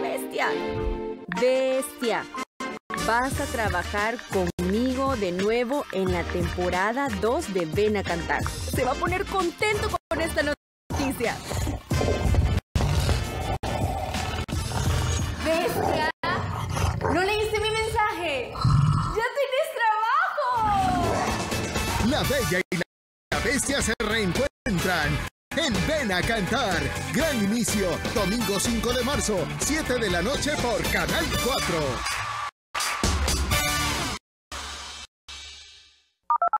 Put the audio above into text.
bestia. Bestia, vas a trabajar conmigo de nuevo en la temporada 2 de Ven a Cantar. Se va a poner contento con esta noticia. ¡Bestia! ¡No leíste mi mensaje! ¡Ya tienes trabajo! La Bella y la Bestia se reencuentran en Ven a Cantar. Gran inicio, domingo 5 de marzo, 7 de la noche por Canal 4.